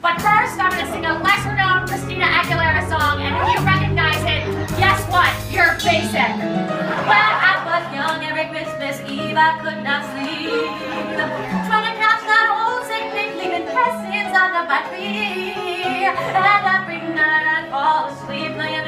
But first, I'm gonna sing a lesser known Christina Aguilera song, and if you recognize it, guess what? You're basic. When I was young, every Christmas Eve, I could not sleep. Trying to catch that old sickening leaving blessings under my tree. And every night I'd fall asleep laying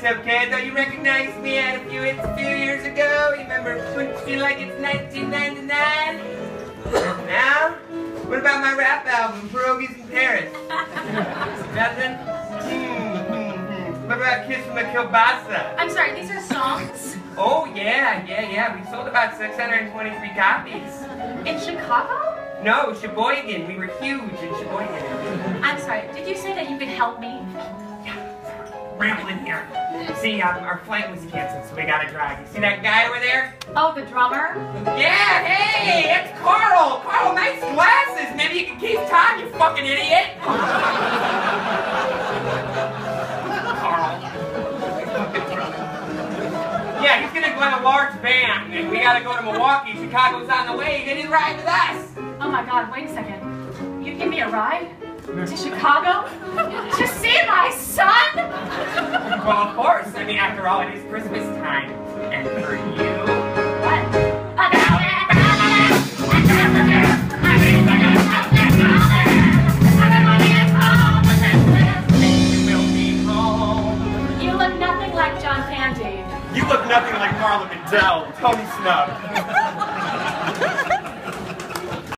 That's okay. I thought you recognized me. I had a few hits a few years ago. You remember Punch Me Like It's 1999? Now, what about my rap album, Pierogies in Paris? Nothing? Hmm, hmm, hmm. What about Kiss from the Kielbasa? I'm sorry, these are songs Oh, yeah, yeah, yeah. We sold about 623 copies. in Chicago? No, Sheboygan. We were huge in Sheboygan. I'm sorry, did you say that you could help me? Rambling here. See, um, our flight was canceled, so we gotta drive. You see that guy over there? Oh, the drummer? Yeah, hey, it's Carl. Carl, nice glasses. Maybe you can keep time, you fucking idiot. Carl. Yeah, he's gonna go in a large band, and we gotta go to Milwaukee. Chicago's on the way. He didn't ride with us. Oh my god, wait a second. You give me a ride? To Chicago? to see my son? Well, of course. I mean, after all, it is Christmas time. And for you, What? you will. You look nothing like John Candy. You look nothing like Marla Mindelle, Tony Snub.